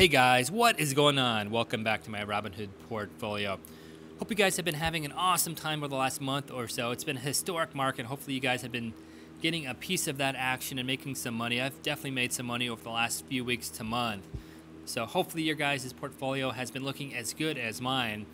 Hey guys, what is going on? Welcome back to my Robinhood portfolio. Hope you guys have been having an awesome time over the last month or so. It's been a historic market. Hopefully, you guys have been getting a piece of that action and making some money. I've definitely made some money over the last few weeks to month. So, hopefully, your guys' portfolio has been looking as good as mine.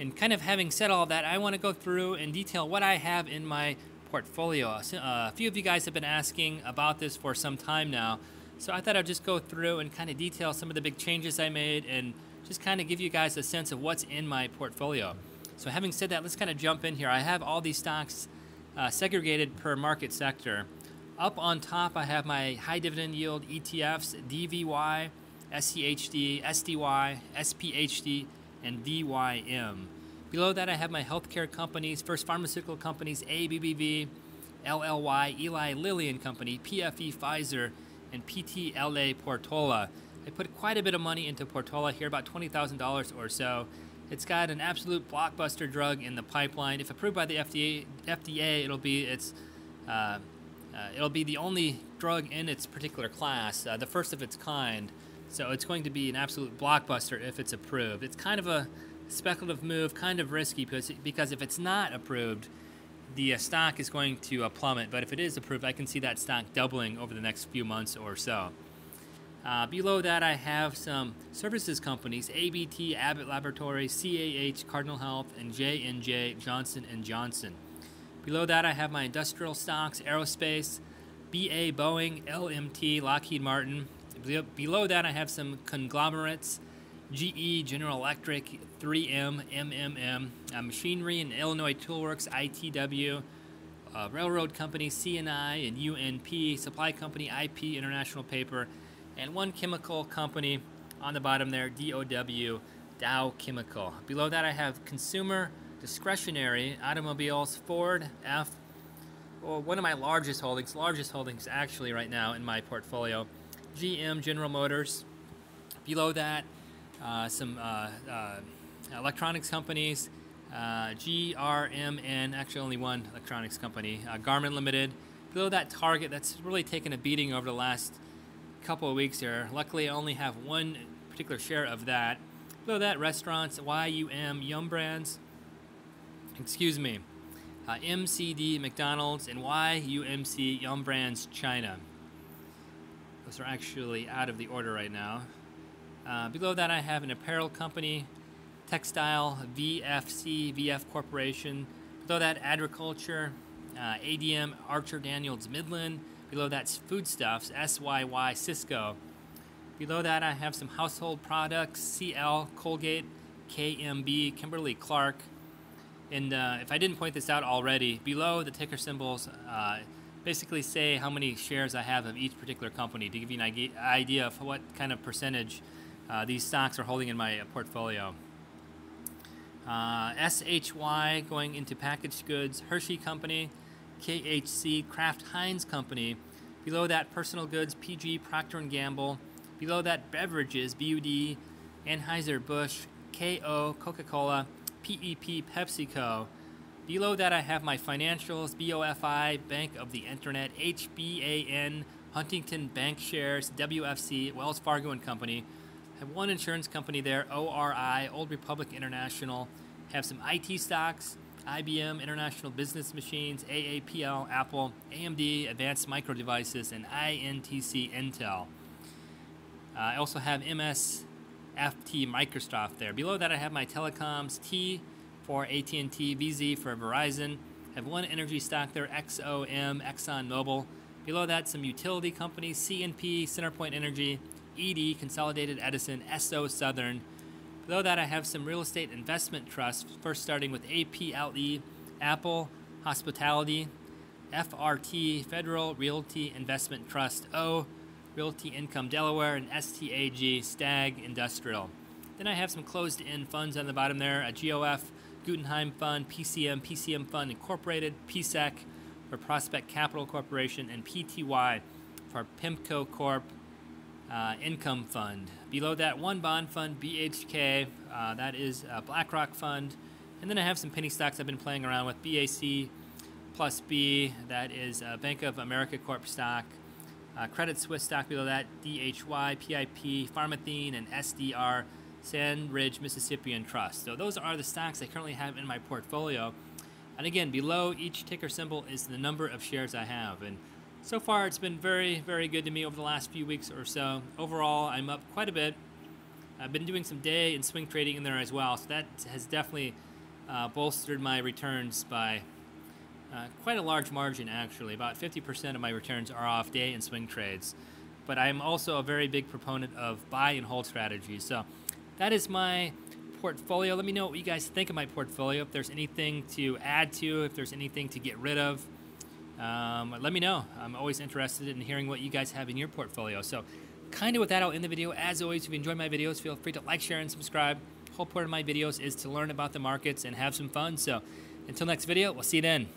And kind of having said all that, I want to go through and detail what I have in my portfolio. Uh, a few of you guys have been asking about this for some time now. So I thought I'd just go through and kind of detail some of the big changes I made and just kind of give you guys a sense of what's in my portfolio. So having said that, let's kind of jump in here. I have all these stocks uh, segregated per market sector. Up on top, I have my high dividend yield ETFs, DVY, SCHD, SDY, SPHD, and VYM. Below that, I have my healthcare companies, first pharmaceutical companies, ABBV, LLY, Eli Lilly and Company, PFE, Pfizer, and PTLA Portola. I put quite a bit of money into Portola here, about $20,000 or so. It's got an absolute blockbuster drug in the pipeline. If approved by the FDA, FDA it'll be its uh, uh, it'll be the only drug in its particular class, uh, the first of its kind. So it's going to be an absolute blockbuster if it's approved. It's kind of a speculative move, kind of risky because because if it's not approved, the uh, stock is going to uh, plummet. But if it is approved, I can see that stock doubling over the next few months or so. Uh, below that, I have some services companies: ABT, Abbott Laboratories, CAH, Cardinal Health, and J&J Johnson & Johnson. Below that, I have my industrial stocks: aerospace, BA, Boeing, LMT, Lockheed Martin. Below that, I have some conglomerates: GE, General Electric, 3M, MMM, uh, Machinery and Illinois Toolworks, ITW, uh, Railroad Company, CNI and UNP, Supply Company, IP, International Paper, and one chemical company on the bottom there, DOW, Dow Chemical. Below that, I have consumer discretionary automobiles, Ford, F, well, one of my largest holdings, largest holdings actually right now in my portfolio, GM, General Motors. Below that, some uh, uh, electronics companies, GRMN, actually only one electronics company, Garmin Limited. Below that Target, that's really taken a beating over the last couple of weeks here. Luckily, I only have one particular share of that. Below that, restaurants, YUM, Yum Brands, excuse me, uh, MCD, McDonald's, and YUMC, Yum Brands, China. Those are actually out of the order right now. Uh, below that, I have an apparel company, textile, VFC, VF Corporation. Below that, agriculture, uh, ADM, Archer Daniels Midland. Below that's foodstuffs, SYY Sysco. Below that, I have some household products, CL, Colgate, KMB, Kimberly Clark. And uh, if I didn't point this out already, below the ticker symbols uh, basically say how many shares I have of each particular company to give you an idea of what kind of percentage uh, these stocks are holding in my portfolio. Uh, SHY going into packaged goods, Hershey Company, KHC, Kraft Heinz Company. Below that, personal goods, PG, Procter & Gamble. Below that, beverages, BUD, Anheuser-Busch, KO, Coca-Cola, PEP, PepsiCo. Below that, I have my financials, BOFI, Bank of the Internet, HBAN, Huntington Bancshares, WFC, Wells Fargo and Company, have one insurance company there, ORI, Old Republic International. Have some IT stocks, IBM, International Business Machines, AAPL, Apple, AMD, Advanced Micro Devices, and INTC Intel. Uh, I also have MSFT Microsoft there. Below that, I have my telecoms, T for AT&T, VZ for Verizon. I have one energy stock there, XOM, ExxonMobil. Below that, some utility companies, CNP, CenterPoint Energy, ED, Consolidated Edison, SO Southern. Below that, I have some real estate investment trusts, first starting with APLE, Apple, Hospitality, FRT, Federal Realty Investment Trust, O, Realty Income Delaware, and STAG, Stag Industrial. Then I have some closed end funds on the bottom there a GOF, Guggenheim Fund, PCM, PCM Fund Incorporated, PSEC for Prospect Capital Corporation, and PTY for PIMCO Corp uh, income fund. Below that, one bond fund, BHK, uh, that is a BlackRock fund. And then I have some penny stocks I've been playing around with BAC plus B, that is Bank of America Corp stock. Uh, Credit Suisse stock below that, DHY, PIP, Pharmathene, and SDR, Sandridge, Mississippian Trust. So those are the stocks I currently have in my portfolio. And again, below each ticker symbol is the number of shares I have. And so far, it's been very, very good to me over the last few weeks or so. Overall, I'm up quite a bit. I've been doing some day and swing trading in there as well, so that has definitely uh, bolstered my returns by uh, quite a large margin, actually. About 50% of my returns are off day and swing trades. But I'm also a very big proponent of buy and hold strategies. So that is my portfolio. Let me know what you guys think of my portfolio. If there's anything to add to, if there's anything to get rid of, um, let me know. I'm always interested in hearing what you guys have in your portfolio. So, kind of with that, I'll end the video. As always, if you enjoy my videos, feel free to like, share, and subscribe. The whole point of my videos is to learn about the markets and have some fun. So, until next video, we'll see you then.